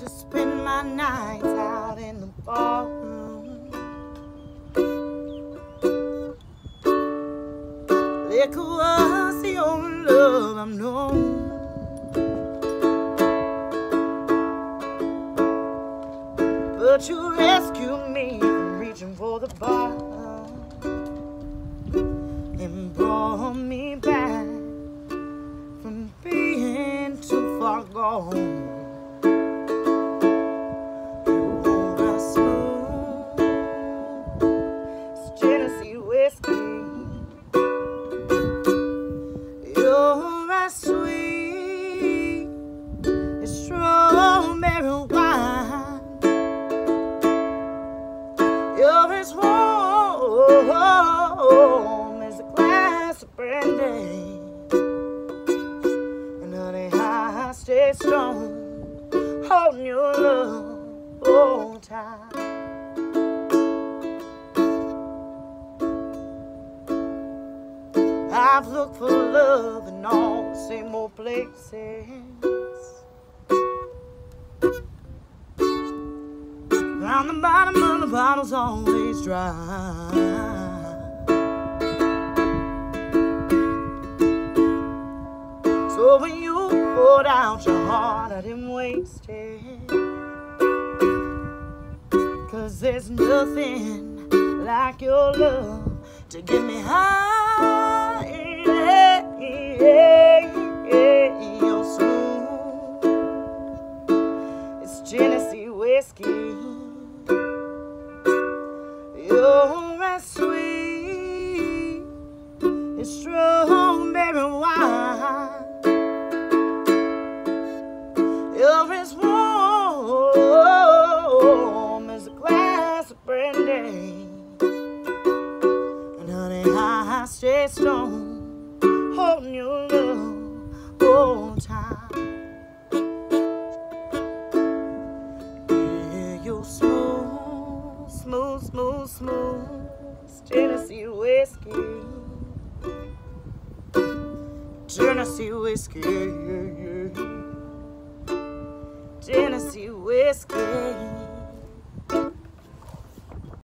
to spend my nights out in the ballroom. Liquor was the only love I've known. But you rescued me from reaching for the bar and brought me back from being too far gone. You're as warm as a glass of brandy. And honey, I stay strong, holding your love all time. I've looked for love in all the same old places. Round the bottom of the bottle's always dry. So when you poured out your heart, I didn't waste it. Cause there's nothing like your love to get me high. Tennessee whiskey. You're as sweet as strawberry wine. You're as warm as a glass of brandy. And honey, I stay strong, holding your love all time. Tennessee whiskey. Tennessee whiskey. Tennessee whiskey.